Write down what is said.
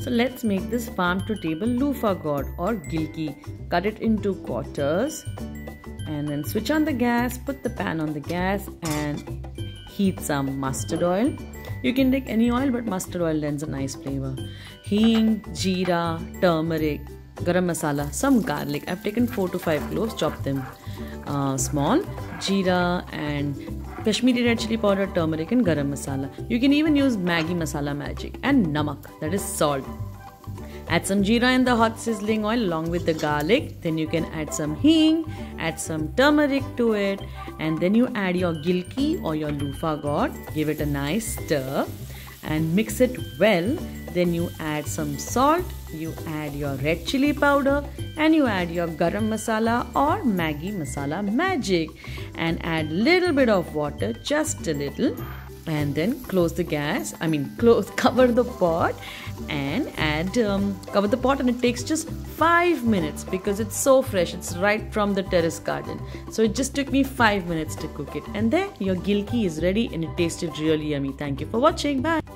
So let's make this farm to table loofah gourd or gilki. Cut it into quarters and then switch on the gas, put the pan on the gas and heat some mustard oil. You can take any oil but mustard oil lends a nice flavor. Hing, jeera, turmeric, garam masala, some garlic. I've taken 4 to 5 cloves, chop them uh, small. Jeera and Kashmiri red chili powder, turmeric, and garam masala. You can even use Maggi masala magic and namak, that is salt. Add some jeera in the hot sizzling oil along with the garlic. Then you can add some hing, add some turmeric to it, and then you add your gilki or your loofah gourd. Give it a nice stir and mix it well. Then you add some salt, you add your red chili powder, and you add your garam masala or Maggi masala magic. And add little bit of water, just a little. And then close the gas i mean close cover the pot and add um, cover the pot and it takes just five minutes because it's so fresh. It's right from the terrace garden. So it just took me five minutes to cook it. And there your gilki is ready and it tasted really yummy. Thank you for watching. Bye